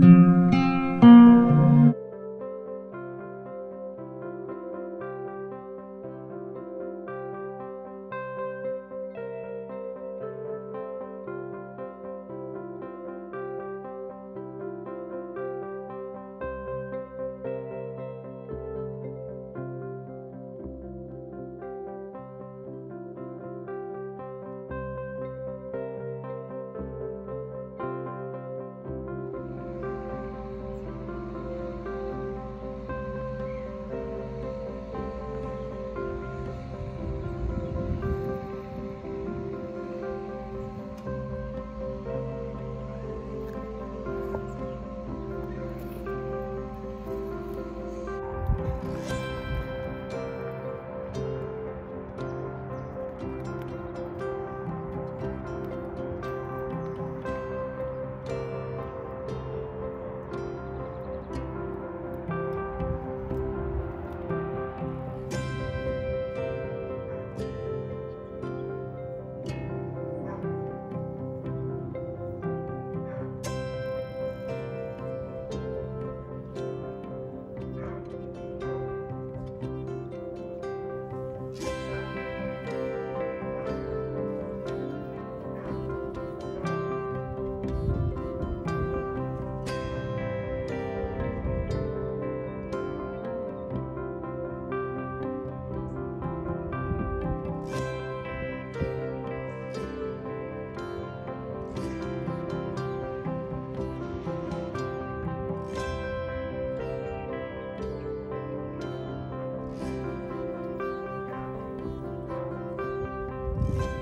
you Bye.